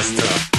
Астра.